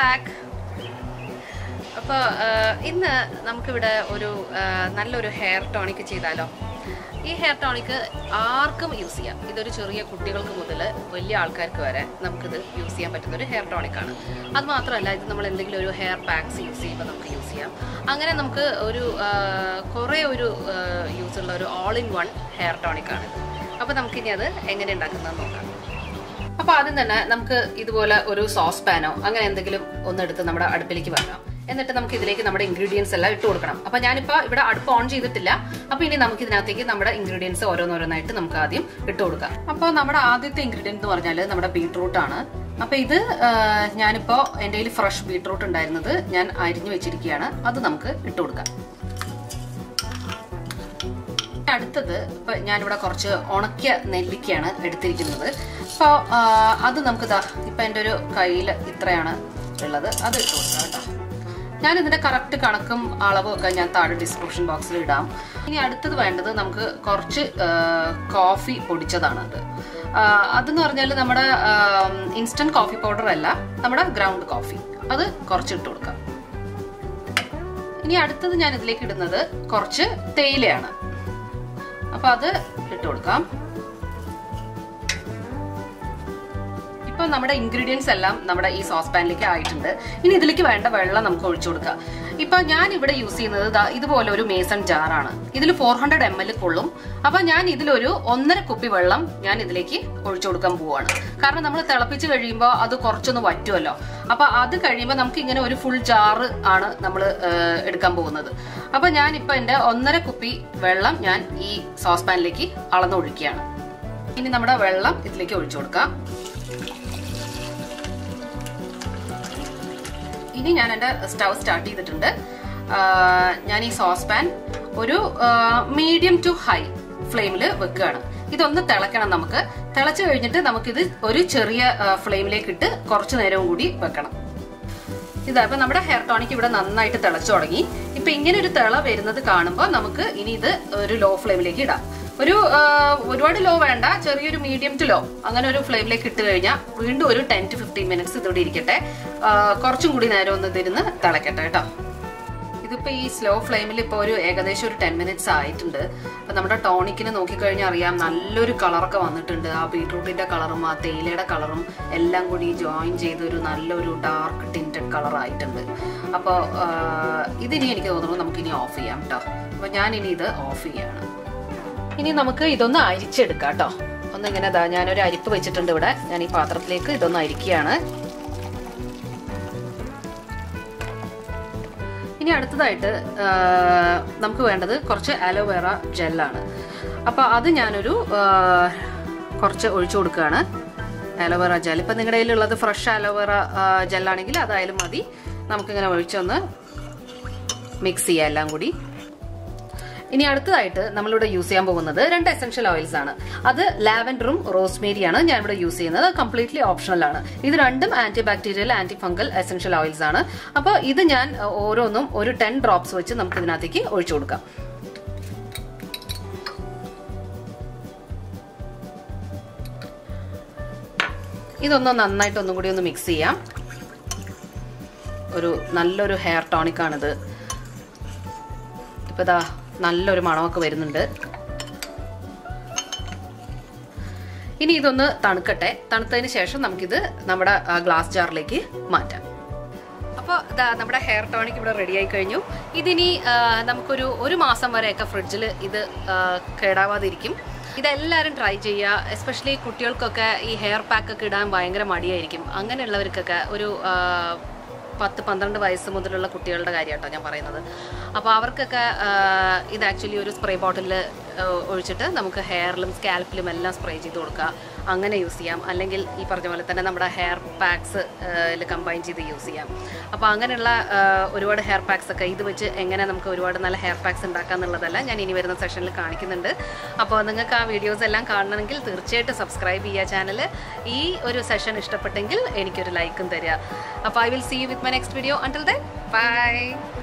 Back അപ്പോൾ ഇന്ന് നമുക്കിവിടെ ഒരു നല്ലൊരു ഹെയർ ടോണിക് ചെയ്താലോ? ഈ ഹെയർ ടോണിക് ആർക്കും യൂസ് ചെയ്യാം. ഇതൊരു ചെറിയ കുട്ടികൾക്ക് മുതൽ വലിയ ആൾക്കാർക്ക് വരെ നമുക്കിത് യൂസ് ചെയ്യാൻ പറ്റുന്ന ഒരു ഹെയർ ടോണിക്കാണ് അത് മാത്രമല്ല ഇത് നമ്മൾ എന്തെങ്കിലും ഒരു ഹെയർ പാക്സ് യൂസ് ചെയ്യുമ്പോൾ നമുക്ക് യൂസ് ചെയ്യാം. അങ്ങനെ നമുക്ക് ഒരു കുറേ ഒരു യൂസ് ഉള്ള ഒരു ഓൾ ഇൻ വൺ ഹെയർ ടോണിക്കാണ് അപ്പോൾ നമുക്കിനി അത് എങ്ങനെ ഉണ്ടാക്കുന്നതെന്ന് നോക്കാം. അപ്പൊ ആദ്യം തന്നെ നമുക്ക് ഇതുപോലെ ഒരു സോസ് പാനോ അങ്ങനെ എന്തെങ്കിലും ഒന്നെടുത്ത് നമ്മുടെ അടുപ്പിലേക്ക് വെക്കാം. എന്നിട്ട് നമുക്ക് ഇതിലേക്ക് നമ്മുടെ ഇൻഗ്രീഡിയൻസ് എല്ലാം ഇട്ട് കൊടുക്കണം. അപ്പൊ ഞാനിപ്പോ ഇവിടെ അടുപ്പ് ഓൺ ചെയ്തിട്ടില്ല. അപ്പൊ ഇനി നമുക്ക് ഇതിനകത്തേക്ക് നമ്മുടെ ഇൻഗ്രീഡിയൻസ് ഓരോന്നോരോന്നായിട്ട് നമുക്ക് ആദ്യം ഇട്ട് കൊടുക്കാം. അപ്പൊ നമ്മുടെ ആദ്യത്തെ ഇൻഗ്രീഡിയന്റ് എന്ന് പറഞ്ഞാൽ നമ്മുടെ ബീട്രൂട്ട് ആണ്. അപ്പൊ ഇത് ഞാനിപ്പോ എന്റെ കയ്യിൽ ഫ്രഷ് ബീട്രൂട്ട് ഉണ്ടായിരുന്നത് ഞാൻ അരിഞ്ഞു വെച്ചിരിക്കുകയാണ്. അത് നമുക്ക് ഇട്ട് കൊടുക്കാം. അടുത്തത് ഇപ്പൊ ഞാനിവിടെ കുറച്ച് ഉണക്കിയ നെല്ലിക്കയാണ് എടുത്തിരിക്കുന്നത്. അപ്പോൾ അത് നമുക്ക് ഇതാ ഇപ്പൊ എന്റെ ഒരു കയ്യിൽ ഇത്രയാണ് ഉള്ളത്. അത് ഇട്ട് കൊടുക്കാം ഞാൻ ഇതിന്റെ കറക്റ്റ് കണക്കും അളവും ഒക്കെ ഞാൻ താഴെ ഡിസ്ക്രിപ്ഷൻ ബോക്സിൽ ഇടാം. ഇനി അടുത്തത് വേണ്ടത് നമുക്ക് കുറച്ച് കോഫി പൊടിച്ചതാണ് അത്. അതെന്ന് പറഞ്ഞാൽ നമ്മുടെ ഇൻസ്റ്റന്റ് കോഫി പൗഡർ അല്ല നമ്മുടെ ഗ്രൗണ്ട് കോഫി അത് കുറച്ച് ഇട്ട് കൊടുക്കാം. ഇനി അടുത്തത് ഞാൻ ഇതിലേക്ക് ഇടുന്നത് കുറച്ച് തേയിലയാണ്. അപ്പൊ അത് ഇട്ട് കൊടുക്കാം. ഇപ്പൊ നമ്മുടെ ഇൻഗ്രീഡിയൻസ് എല്ലാം നമ്മുടെ ഈ സോസ് പാനിലേക്ക് ആയിട്ടുണ്ട്. ഇനി ഇതിലേക്ക് വേണ്ട വെള്ളം നമുക്ക് ഒഴിച്ചു കൊടുക്കാം. ഇപ്പൊ ഞാൻ ഇവിടെ യൂസ് ചെയ്യുന്നത് ഇതുപോലെ ഒരു മേസൺ ജാറാണ് ഇതിൽ ഫോർ ഹൺഡ്രഡ് എം എൽ കൊള്ളും. അപ്പൊ ഞാൻ ഇതിലൊരു ഒന്നര കുപ്പി വെള്ളം ഞാൻ ഇതിലേക്ക് ഒഴിച്ചു കൊടുക്കാൻ പോവാണ്. കാരണം നമ്മൾ തിളപ്പിച്ച് കഴിയുമ്പോൾ അത് കുറച്ചൊന്ന് വറ്റുമല്ലോ അപ്പൊ അത് കഴിയുമ്പോൾ നമുക്ക് ഇങ്ങനെ ഒരു ഫുൾ ജാറ് ആണ് നമ്മൾ എടുക്കാൻ പോകുന്നത്. അപ്പൊ ഞാൻ ഇപ്പൊ എന്റെ ഒന്നര കുപ്പി വെള്ളം ഞാൻ ഈ സോസ് പാനിലേക്ക് അളന്നൊഴിക്കുകയാണ്. ഇനി നമ്മുടെ വെള്ളം ഇതിലേക്ക് ഒഴിച്ചു കൊടുക്കാം. ഇനി ഞാൻ എന്റെ സ്റ്റവ് സ്റ്റാർട്ട് ചെയ്തിട്ടുണ്ട്. ഞാൻ ഈ സോസ് പാൻ ഒരു മീഡിയം ടു ഹൈ ഫ്ലെയിമിൽ വെക്കുകയാണ്. ഇതൊന്ന് തിളക്കണം നമുക്ക്. തിളച്ചു കഴിഞ്ഞിട്ട് നമുക്കിത് ഒരു ചെറിയ ഫ്ലെയിമിലേക്ക് ഇട്ട് കുറച്ച് നേരവും കൂടി വെക്കണം. ഇതാ ഇപ്പൊ നമ്മുടെ ഹെയർ ടോണിക് ഇവിടെ നന്നായിട്ട് തിളച്ചു തുടങ്ങി. ഇപ്പൊ ഇങ്ങനെ ഒരു തിള വരുന്നത് കാണുമ്പോൾ നമുക്ക് ഇനി ഇത് ഒരു ലോ ഫ്ലെയിമിലേക്ക് ഇടാം. ഒരു ഒരുപാട് ലോ വേണ്ട ചെറിയൊരു മീഡിയം ടു ലോ. അങ്ങനെ ഒരു ഫ്ലെയിമിലേക്ക് ഇട്ട് കഴിഞ്ഞാൽ വീണ്ടും ഒരു ടെൻ ടു ഫിഫ്റ്റീൻ മിനിറ്റ്സ് ഇതോടെ ഇരിക്കട്ടെ. കുറച്ചും കൂടി നേരം ഒന്ന് ഇതിരുന്ന് തിളക്കട്ടെ കേട്ടോ. ഇതിപ്പോ ഈ സ്ലോ ഫ്ലെയിമിൽ ഇപ്പോൾ ഒരു ഏകദേശം ഒരു ടെൻ മിനിറ്റ്സ് ആയിട്ടുണ്ട്. അപ്പൊ നമ്മുടെ ടോണിക്കിന് നോക്കിക്കഴിഞ്ഞാൽ അറിയാം നല്ലൊരു കളറൊക്കെ വന്നിട്ടുണ്ട്. ആ ബീട്രൂട്ടിന്റെ കളറും ആ തേയിലയുടെ കളറും എല്ലാം കൂടി ജോയിൻ ചെയ്ത് ഒരു നല്ലൊരു ഡാർക്ക് ടിന്റഡ് കളർ ആയിട്ടുണ്ട്. അപ്പോൾ ഇതിനി എനിക്ക് തോന്നുന്നു നമുക്ക് ഇനി ഓഫ് ചെയ്യാം കേട്ടോ അപ്പൊ ഞാൻ ഇനി ഇത് ഓഫ് ചെയ്യാണ്. ഇനി നമുക്ക് ഇതൊന്ന് അരിച്ചെടുക്കാം കേട്ടോ ഒന്നിങ്ങനെ ഞാൻ ഞാനൊരു അരിപ്പ് വെച്ചിട്ടുണ്ട് ഇവിടെ. ഞാൻ ഈ പാത്രത്തിലേക്ക് ഇതൊന്ന് അരിക്കുകയാണ്. ഇനി അടുത്തതായിട്ട് നമുക്ക് വേണ്ടത് കുറച്ച് അലോവേറ ജെല്ലാണ്. അപ്പോൾ അത് ഞാനൊരു കുറച്ച് ഒഴിച്ചു കൊടുക്കുകയാണ്. Aloe vera gel. ഇപ്പം നിങ്ങളുടെ കയ്യിലുള്ളത് ഫ്രഷ് അലോവേറ ജെല്ലാണെങ്കിൽ അതായാലും മതി. നമുക്കിങ്ങനെ ഒഴിച്ചൊന്ന് മിക്സ് ചെയ്യാം എല്ലാം കൂടി. ഇനി അടുത്തതായിട്ട് നമ്മളിവിടെ യൂസ് ചെയ്യാൻ പോകുന്നത് രണ്ട് എസെൻഷ്യൽ ഓയിൽസ് ആണ്. അത് ലാവൻഡറും റോസ്മേരിയാണ് ഞാൻ ഇവിടെ യൂസ് ചെയ്യുന്നത് കംപ്ലീറ്റ്ലി ഓപ്ഷണൽ ആണ്. ഇത് രണ്ടും anti bacterial anti fungal essential oils ആണ്. അപ്പോൾ ഇത് ഞാൻ ഓരോന്നും ഒരു ടെൻ ഡ്രോപ്സ് വെച്ച് നമുക്ക് ഇതിനകത്തേക്ക് ഒഴിച്ചു കൊടുക്കാം. ഇതൊന്ന് നന്നായിട്ട് ഒന്നും കൂടി ഒന്ന് മിക്സ് ചെയ്യാം. ഒരു നല്ലൊരു ഹെയർ ടോണിക്കാണിത് ഇപ്പൊ ഇതാ നല്ലൊരു മണമൊക്കെ വരുന്നുണ്ട്. ഇനി ഇതൊന്ന് തണുക്കട്ടെ. തണുത്തതിന് ശേഷം നമുക്കിത് നമ്മുടെ ഗ്ലാസ് ജാറിലേക്ക് മാറ്റാം. അപ്പോൾ നമ്മുടെ ഹെയർ ടോണിക് ഇവിടെ റെഡി ആയി കഴിഞ്ഞു. ഇതിനി നമുക്കൊരു ഒരു മാസം വരെയൊക്കെ ഫ്രിഡ്ജിൽ ഇത് കേടാവാതിരിക്കും. ഇതെല്ലാവരും ട്രൈ ചെയ്യുക. എസ്പെഷ്യലി കുട്ടികൾക്കൊക്കെ ഈ ഹെയർ പാക്കൊക്കെ ഇടാൻ ഭയങ്കര മടിയായിരിക്കും. അങ്ങനെയുള്ളവർക്കൊക്കെ ഒരു പത്ത് പന്ത്രണ്ട് വയസ്സ് മുതലുള്ള കുട്ടികളുടെ കാര്യമാട്ടോ ഞാൻ പറയുന്നത്. അപ്പോൾ അവർക്കൊക്കെ ഇത് ആക്ച്വലി ഒരു സ്പ്രേ ബോട്ടിൽ ഒഴിച്ചിട്ട് നമുക്ക് ഹെയറിലും സ്കാൽപ്പിലും എല്ലാം സ്പ്രേ ചെയ്ത് കൊടുക്കുക അങ്ങനെ യൂസ് ചെയ്യാം. അല്ലെങ്കിൽ ഈ പറഞ്ഞ പോലെ തന്നെ നമ്മുടെ ഹെയർ പാക്സ് കമ്പൈൻ ചെയ്ത് യൂസ് ചെയ്യാം. അപ്പോൾ അങ്ങനെയുള്ള ഒരുപാട് ഹെയർ പാക്സ് ഒക്കെ ഇത് വെച്ച് എങ്ങനെ നമുക്ക് ഒരുപാട് നല്ല ഹെയർ പാക്സ് ഉണ്ടാക്കാം എന്നുള്ളതെല്ലാം ഞാൻ ഇനി വരുന്ന സെഷനിൽ കാണിക്കുന്നുണ്ട്. അപ്പോൾ നിങ്ങൾക്ക് ആ വീഡിയോസ് എല്ലാം കാണണമെങ്കിൽ തീർച്ചയായിട്ടും സബ്സ്ക്രൈബ് ചെയ്യുക ചാനൽ ഈ ഒരു സെഷൻ ഇഷ്ടപ്പെട്ടെങ്കിൽ എനിക്കൊരു ലൈക്കും തരിക അപ്പോൾ I will see you with my next video until then bye